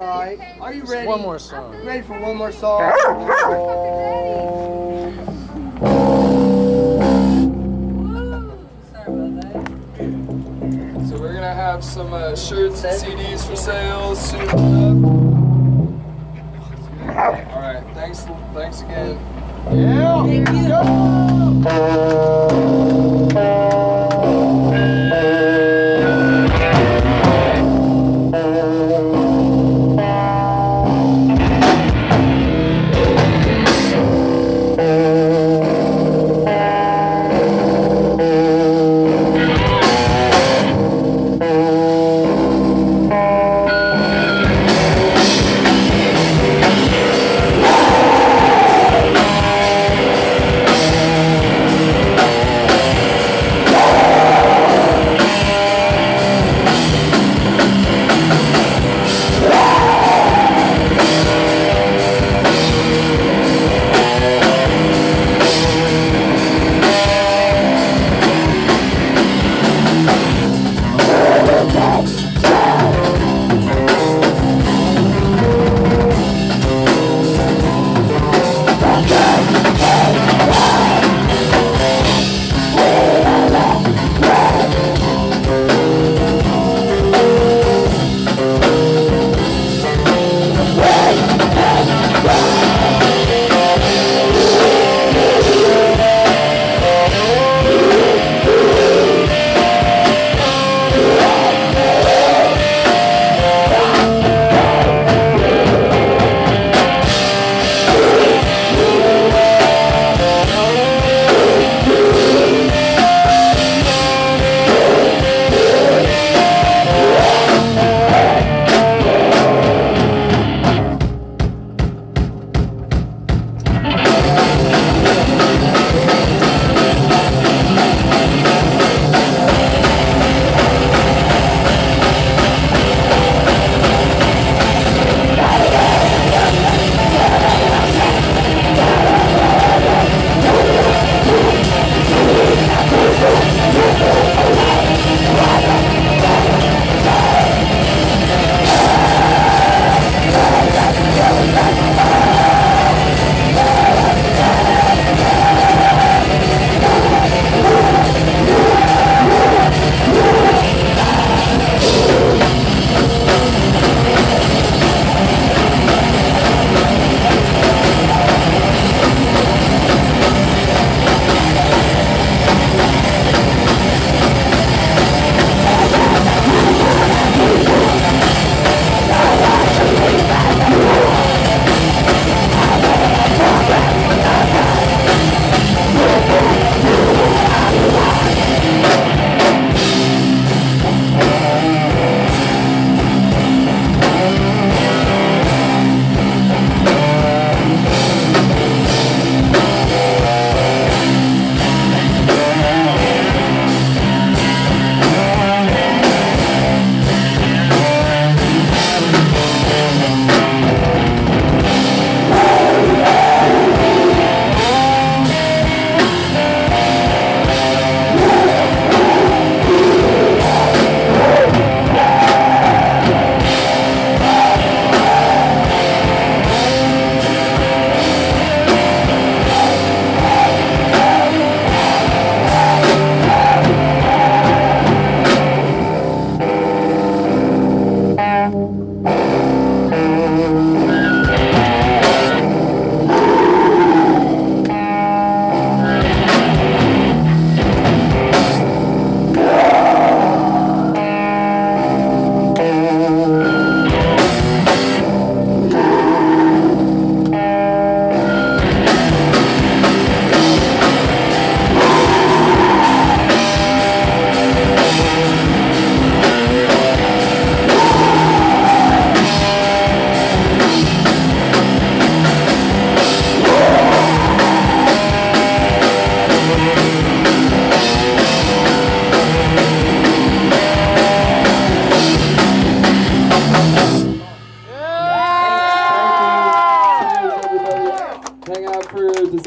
All right. Are you ready? One more song. Ready for one more song? So we're gonna have some uh, shirts and CDs for sale soon enough. All right, thanks, thanks again. Yeah. Hang out for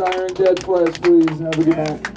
Desiring Dead Flesh, please. Have a good night.